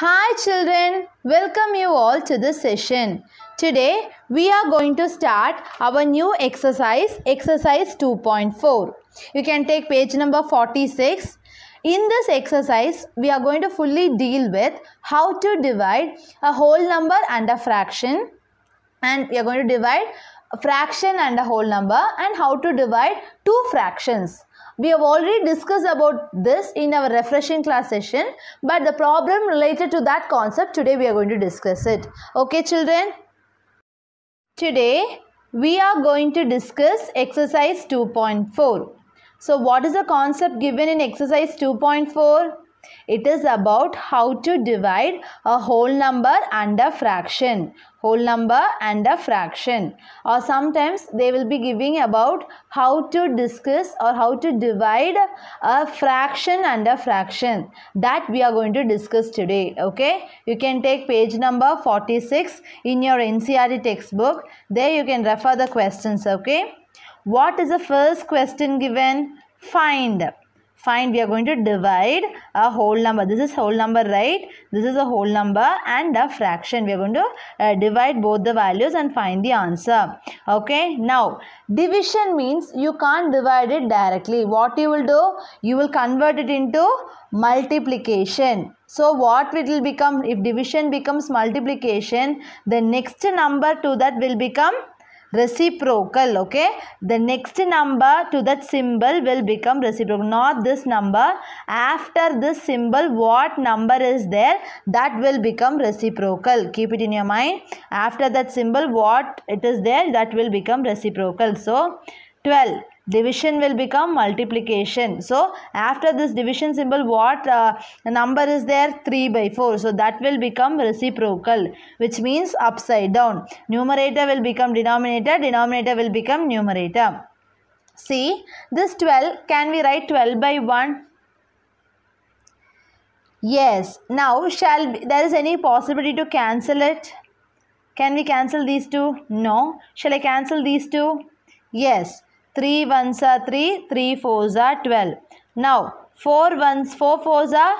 Hi children, welcome you all to this session. Today we are going to start our new exercise, exercise 2.4. You can take page number 46. In this exercise, we are going to fully deal with how to divide a whole number and a fraction and we are going to divide a fraction and a whole number and how to divide two fractions. We have already discussed about this in our refreshing class session but the problem related to that concept today we are going to discuss it. Okay children? Today we are going to discuss exercise 2.4. So what is the concept given in exercise 2.4? It is about how to divide a whole number and a fraction. Whole number and a fraction. Or sometimes they will be giving about how to discuss or how to divide a fraction and a fraction. That we are going to discuss today. Okay. You can take page number 46 in your NCERT textbook. There you can refer the questions. Okay. What is the first question given? Find. Find. We are going to divide a whole number. This is whole number, right? This is a whole number and a fraction. We are going to uh, divide both the values and find the answer. Okay. Now, division means you can't divide it directly. What you will do? You will convert it into multiplication. So, what it will become? If division becomes multiplication, the next number to that will become reciprocal okay? The next number to that symbol will become reciprocal not this number. After this symbol what number is there? That will become reciprocal. Keep it in your mind. After that symbol what it is there? That will become reciprocal. So 12 division will become multiplication. So after this division symbol what uh, number is there? 3 by 4 so that will become reciprocal which means upside down. Numerator will become denominator. Denominator will become numerator. See this 12 can we write 12 by 1 yes. Now shall there is any possibility to cancel it? Can we cancel these two? No. Shall i cancel these two? Yes 3 ones are 3, 3 fours are 12. Now, 4 ones, 4 fours are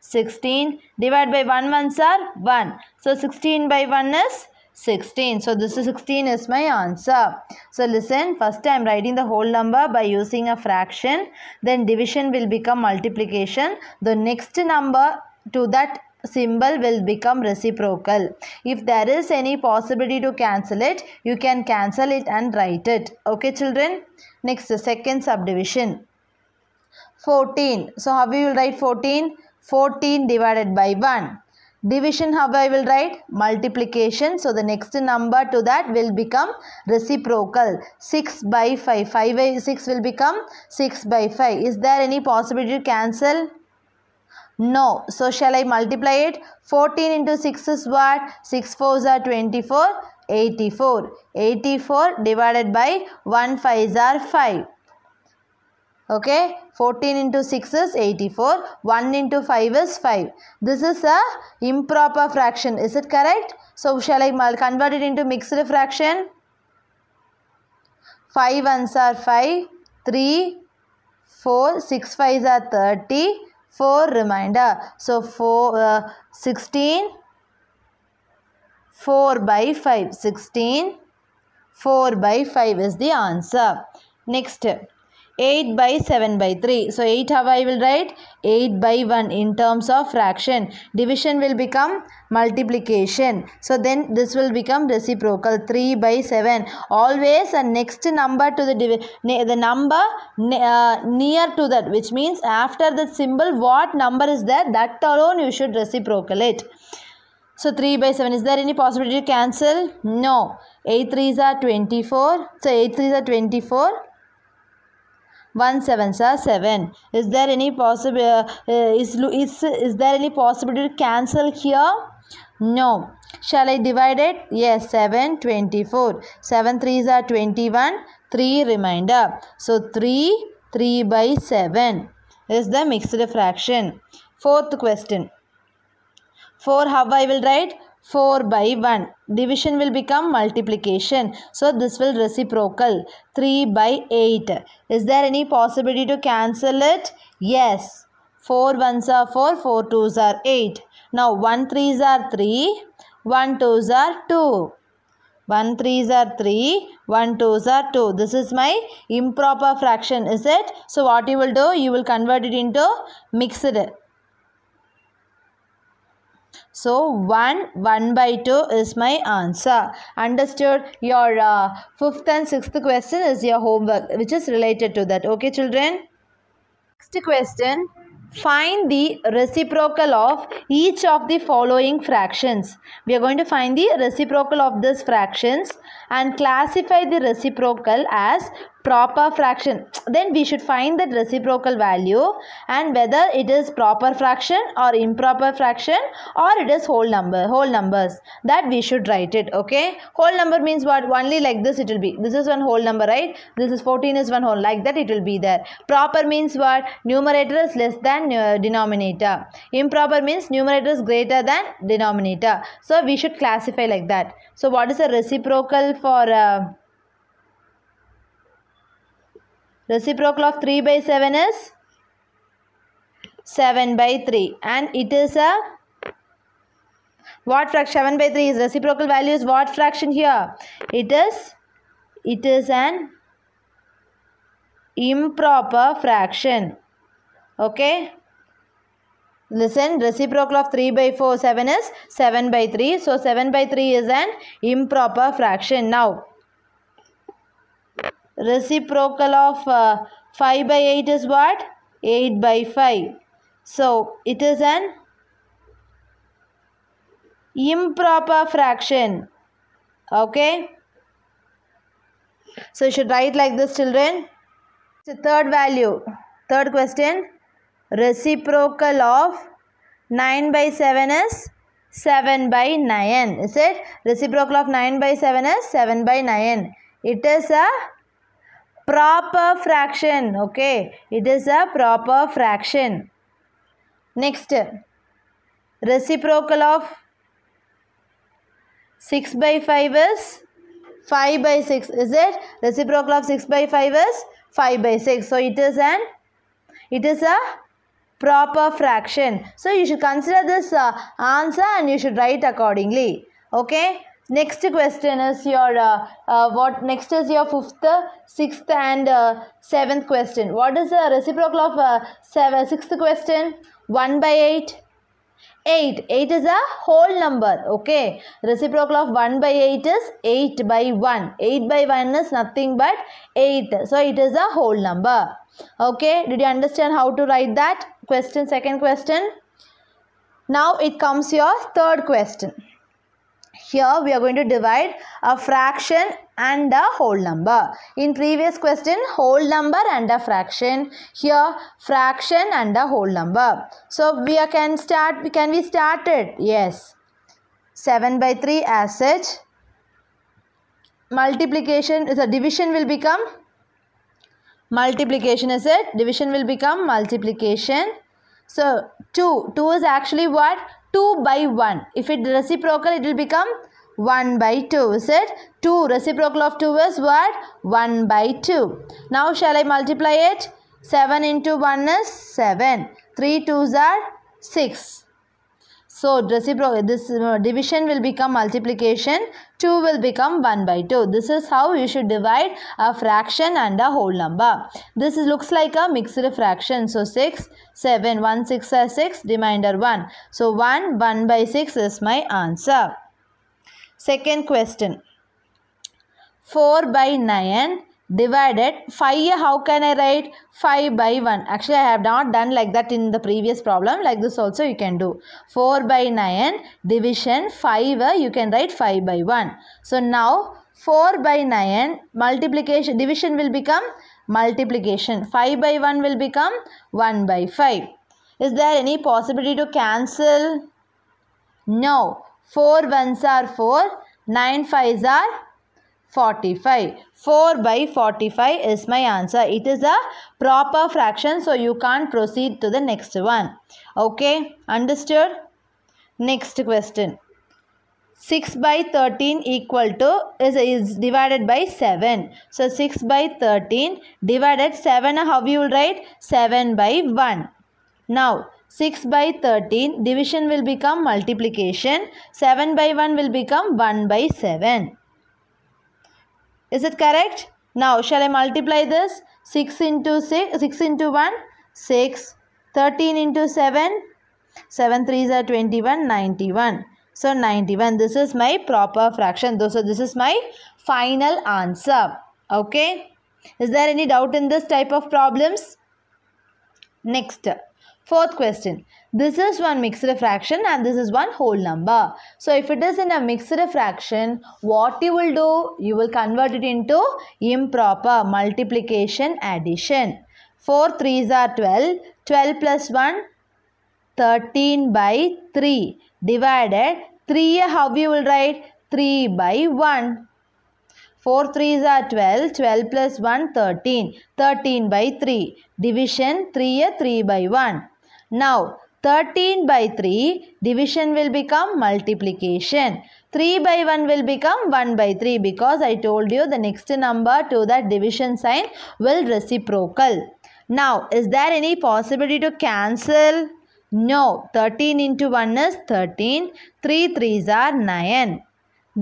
16. Divide by 1 ones are 1. So, 16 by 1 is 16. So, this is 16 is my answer. So, listen, first I am writing the whole number by using a fraction. Then division will become multiplication. The next number to that symbol will become reciprocal. If there is any possibility to cancel it, you can cancel it and write it. Okay children? Next, the second subdivision. 14. So, how we will write 14? 14 divided by 1. Division how I will write? Multiplication. So, the next number to that will become reciprocal. 6 by 5. 5 by 6 will become 6 by 5. Is there any possibility to cancel? No. So, shall I multiply it? 14 into 6 is what? 6 4s are 24. 84. 84 divided by 1 5s are 5. Okay. 14 into 6 is 84. 1 into 5 is 5. This is a improper fraction. Is it correct? So, shall I convert it into mixed fraction? 5 ones are 5. 3, 4, 6 5s are 30. 4 remainder. So 4, uh, 16, 4 by 5. 16, 4 by 5 is the answer. Next, 8 by 7 by 3. So 8 how I will write? 8 by 1 in terms of fraction. Division will become multiplication. So then this will become reciprocal 3 by 7. Always a next number to the the number uh, near to that which means after the symbol what number is there that alone you should reciprocal it. So 3 by 7 is there any possibility to cancel? No. 8 3s are 24. So 8 3s are 24. 1 sevens are 7. Is there any possible uh, is, is is there any possibility to cancel here? No. Shall I divide it? Yes, 7 24. 7 3s are 21. 3 remainder. So 3 3 by 7 is the mixed fraction. Fourth question. 4 how I will write? 4 by 1. Division will become multiplication. So this will reciprocal. 3 by 8. Is there any possibility to cancel it? Yes. 4 ones are 4, 4 twos are 8. Now 1 3s are 3, 1 2s are 2. 1 3s are 3, 1 2s are 2. This is my improper fraction, is it? So what you will do? You will convert it into mixed. So 1, 1 by 2 is my answer. Understood? Your uh, fifth and sixth question is your homework which is related to that. Okay children? Next question. Find the reciprocal of each of the following fractions. We are going to find the reciprocal of these fractions and classify the reciprocal as proper fraction. Then we should find that reciprocal value and whether it is proper fraction or improper fraction or it is whole number, whole numbers. That we should write it. Okay. Whole number means what? Only like this it will be. This is one whole number, right? This is 14 is one whole. Like that it will be there. Proper means what? Numerator is less than uh, denominator. Improper means numerator is greater than denominator. So we should classify like that. So what is the reciprocal for... Uh, Reciprocal of 3 by 7 is 7 by 3 and it is a what fraction. 7 by 3 is reciprocal value is what fraction here. It is it is an improper fraction. Okay? Listen reciprocal of 3 by 4 7 is 7 by 3 so 7 by 3 is an improper fraction. Now reciprocal of uh, 5 by 8 is what? 8 by 5. So, it is an improper fraction. Okay. So, you should write like this children. So, third value. Third question. Reciprocal of 9 by 7 is 7 by 9. Is it? Reciprocal of 9 by 7 is 7 by 9. It is a proper fraction okay? It is a proper fraction. Next reciprocal of 6 by 5 is 5 by 6 is it? Reciprocal of 6 by 5 is 5 by 6 so it is an it is a proper fraction. So you should consider this uh, answer and you should write accordingly. Okay Next question is your uh, uh, what? Next is your fifth, sixth, and uh, seventh question. What is the reciprocal of uh, seven, sixth question? One by eight. 8. 8 is a whole number. Okay. Reciprocal of 1 by 8 is 8 by 1. 8 by 1 is nothing but 8. So, it is a whole number. Okay. Did you understand how to write that? Question, second question. Now, it comes your third question. Here we are going to divide a fraction and a whole number. In previous question, whole number and a fraction. Here, fraction and a whole number. So, we can start, can we start it? Yes. 7 by 3 as such. Multiplication is a division will become multiplication is it? Division will become multiplication. So, 2. 2 is actually what? 2 by 1. If it reciprocal, it will become 1 by 2. Is it? 2 reciprocal of 2 is what? 1 by 2. Now shall I multiply it? 7 into 1 is 7. 3 2s are 6. So this uh, division will become multiplication. 2 will become 1 by 2. This is how you should divide a fraction and a whole number. This is, looks like a mixed fraction. So 6, 7, 1, 6 are 6, remainder 1. So 1, 1 by 6 is my answer. Second question. 4 by 9 divided 5 how can I write 5 by 1 actually I have not done like that in the previous problem. Like this also you can do. 4 by 9 division 5 you can write 5 by 1 so now 4 by 9 multiplication division will become multiplication. 5 by 1 will become 1 by 5 is there any possibility to cancel? No. 4 ones are 4 9 fives are 45. 4 by 45 is my answer. It is a proper fraction so you can't proceed to the next one. Okay, understood? Next question. 6 by 13 equal to is, is divided by 7. So 6 by 13 divided 7 how you will write? 7 by 1. Now 6 by 13. Division will become multiplication. 7 by 1 will become 1 by 7. Is it correct? Now, shall I multiply this? 6 into 6, 6 into 1, 6. 13 into 7, 7 3s are 21, 91. So, 91. This is my proper fraction. So, this is my final answer. Okay. Is there any doubt in this type of problems? Next. Fourth question. This is one mixed fraction and this is one whole number. So if it is in a mixed fraction, what you will do? You will convert it into improper multiplication addition. 4 3s are 12. 12 plus 1, 13 by 3 divided 3 how you will write 3 by 1 4 3s are 12 12 plus 1 13 13 by 3 division 3 3 by 1 now 13 by 3 division will become multiplication 3 by 1 will become 1 by 3 because I told you the next number to that division sign will reciprocal now, is there any possibility to cancel? No. 13 into 1 is 13. 3 3s are 9.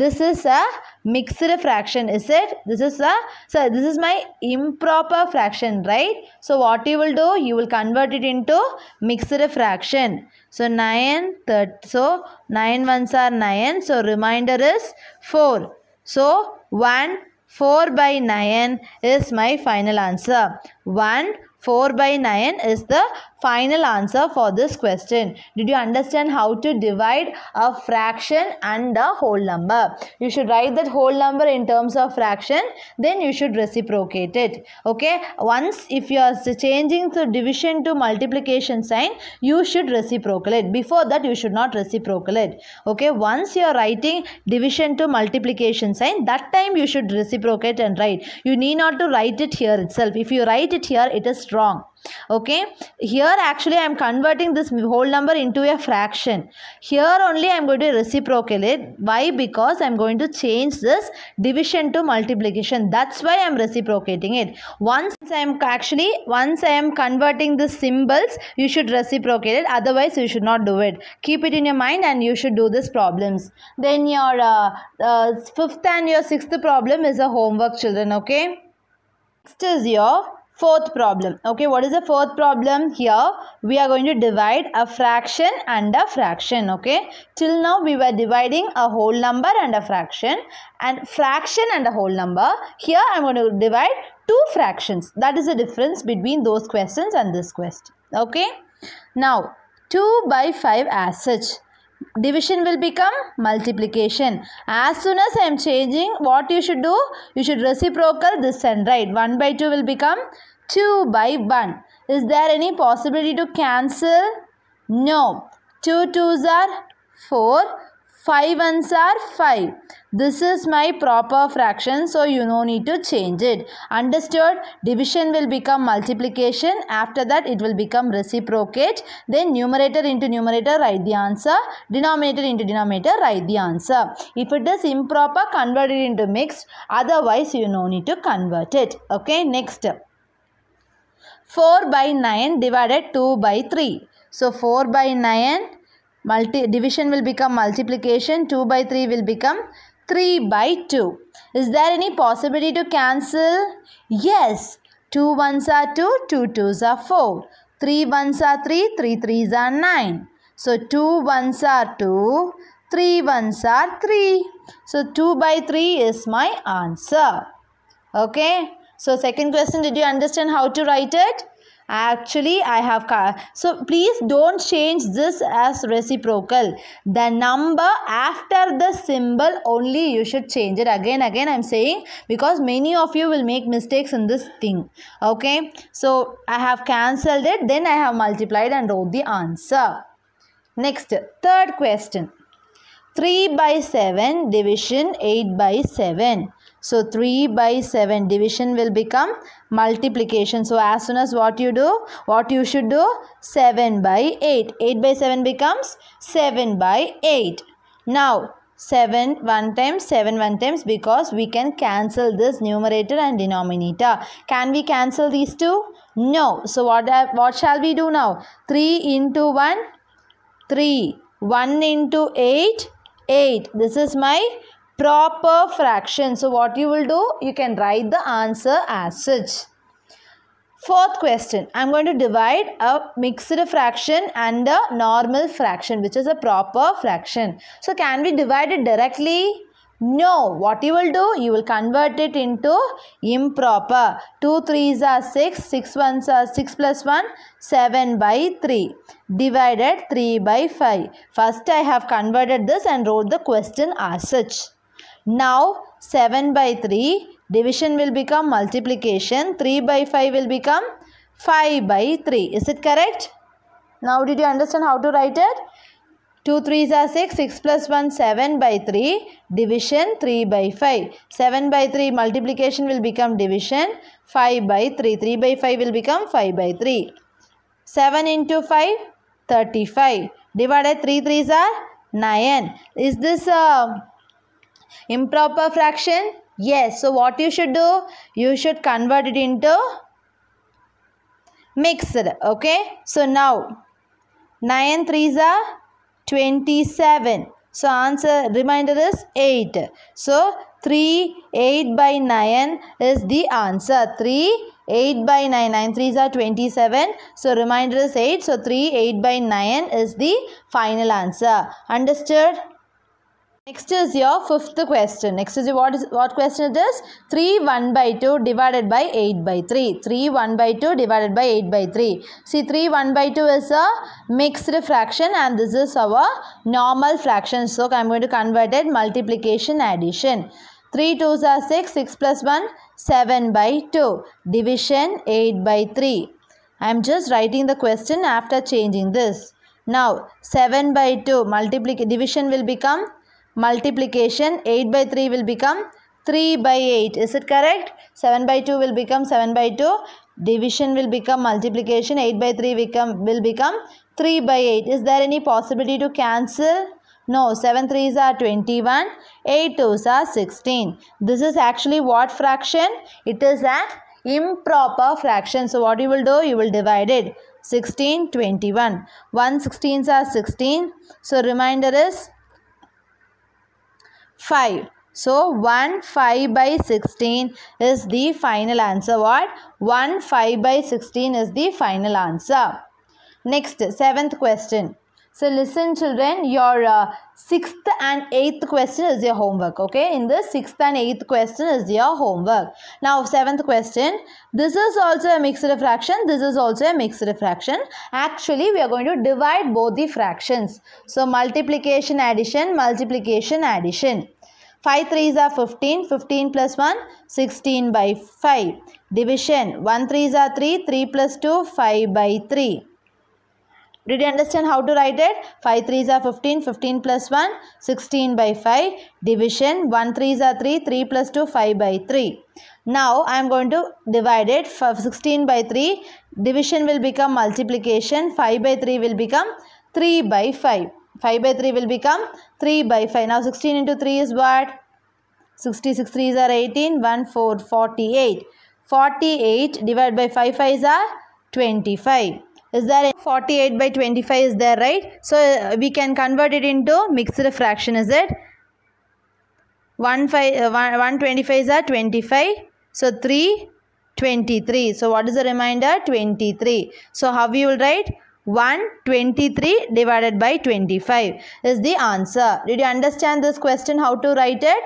This is a mixed fraction, is it? This is a, so this is my improper fraction, right? So, what you will do? You will convert it into mixed fraction. So, 9, 30, so 9 ones are 9. So, remainder is 4. So, 1, 4 by 9 is my final answer. 1, 4 by 9 is the final answer for this question. Did you understand how to divide a fraction and a whole number? You should write that whole number in terms of fraction. Then you should reciprocate it. Okay. Once if you are changing the division to multiplication sign, you should reciprocate. Before that you should not reciprocate. Okay. Once you are writing division to multiplication sign, that time you should reciprocate and write. You need not to write it here itself. If you write it here, it is wrong okay? Here actually i am converting this whole number into a fraction. Here only i am going to reciprocate it why? Because i am going to change this division to multiplication. That's why i am reciprocating it. Once i am actually once i am converting the symbols you should reciprocate it. Otherwise you should not do it. Keep it in your mind and you should do these problems. Then your uh, uh, fifth and your sixth problem is a homework children. Okay? Next is your Fourth problem. Okay, what is the fourth problem? Here we are going to divide a fraction and a fraction. Okay, till now we were dividing a whole number and a fraction and fraction and a whole number. Here I am going to divide two fractions. That is the difference between those questions and this question. Okay, now 2 by 5 as such division will become multiplication. As soon as i am changing what you should do? You should reciprocal this and right 1 by 2 will become 2 by 1 is there any possibility to cancel? No. 2 2s are 4 5 ones are 5. This is my proper fraction so you no need to change it. Understood? Division will become multiplication. After that it will become reciprocate. Then numerator into numerator write the answer. Denominator into denominator write the answer. If it is improper convert it into mixed. Otherwise you no need to convert it. Okay next. 4 by 9 divided 2 by 3. So 4 by 9 multi division will become multiplication 2 by 3 will become 3 by 2 is there any possibility to cancel? Yes. 2 ones are 2 2 twos are 4 3 ones are 3 3 threes are 9 so 2 ones are 2 3 ones are 3 so 2 by 3 is my answer. Okay? So second question did you understand how to write it actually i have so please don't change this as reciprocal. The number after the symbol only you should change it. Again again i'm saying because many of you will make mistakes in this thing. Okay? So i have cancelled it then i have multiplied and wrote the answer. Next third question. 3 by 7 division 8 by 7 so 3 by 7 division will become multiplication. So as soon as what you do, what you should do? 7 by 8. 8 by 7 becomes 7 by 8. Now 7 1 times 7 1 times because we can cancel this numerator and denominator. Can we cancel these two? No. So what, what shall we do now? 3 into 1 3 1 into 8 8 this is my proper fraction so what you will do you can write the answer as such Fourth question, I am going to divide a mixed fraction and a normal fraction which is a proper fraction. So can we divide it directly? No. What you will do? You will convert it into improper. 2 3s are 6, 6 1s are 6 plus 1, 7 by 3. Divided 3 by 5. First I have converted this and wrote the question as such. Now 7 by 3 Division will become multiplication. 3 by 5 will become 5 by 3. Is it correct? Now did you understand how to write it? 2 3s are 6, 6 plus 1 7 by 3, division 3 by 5. 7 by 3 multiplication will become division 5 by 3. 3 by 5 will become 5 by 3. 7 into 5, 35. Divided 3 3s are 9. Is this a improper fraction? Yes. So what you should do? You should convert it into mixed. Okay. So now 9 3s are 27. So answer reminder is 8. So 3 8 by 9 is the answer. 3 8 by 9. 9 3s are 27. So reminder is 8. So 3 8 by 9 is the final answer. Understood? Next is your fifth question. Next is your what is what question it is? 3 1 by 2 divided by 8 by 3. 3 1 by 2 divided by 8 by 3. See 3 1 by 2 is a mixed fraction and this is our normal fraction. So I am going to convert it multiplication addition. 3 2s are 6. 6 plus 1 7 by 2. Division 8 by 3. I am just writing the question after changing this. Now 7 by 2 multiplication division will become multiplication 8 by 3 will become 3 by 8 is it correct? 7 by 2 will become 7 by 2 division will become multiplication. 8 by 3 become will become 3 by 8 is there any possibility to cancel? No. 7 3s are 21 8 2s are 16 this is actually what fraction? It is an improper fraction. So what you will do? You will divide it. 16 21 1 16s are 16 so remainder is 5. So 1 5 by 16 is the final answer. What? 1 5 by 16 is the final answer. Next, seventh question. So listen children, your uh, sixth and eighth question is your homework. Okay, in the sixth and eighth question is your homework. Now seventh question, this is also a mixed fraction, this is also a mixed fraction. Actually, we are going to divide both the fractions. So multiplication addition, multiplication addition. 5 3s are 15, 15 plus 1, 16 by 5. Division, 1 3s are 3, 3 plus 2, 5 by 3. Did you understand how to write it? 5 3s are 15, 15 plus 1, 16 by 5. Division, 1 3s are 3, 3 plus 2, 5 by 3. Now, I am going to divide it. 16 by 3. Division will become multiplication. 5 by 3 will become 3 by 5. 5 by 3 will become 3 by 5. Now 16 into 3 is what? 66 3s are 18. 1 4 48. 48 divided by 5 5s are 25. Is there 48 by 25 is there right? So uh, we can convert it into mixed fraction is it? 1 5 uh, 125 is are 25. So 3 23. So what is the remainder? 23. So how we will write? 123 divided by 25 is the answer. Did you understand this question how to write it?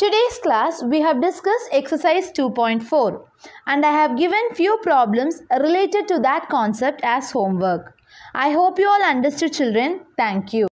Today's class we have discussed exercise 2.4 and I have given few problems related to that concept as homework. I hope you all understood children. Thank you.